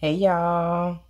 Hey y'all.